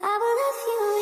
I will love you.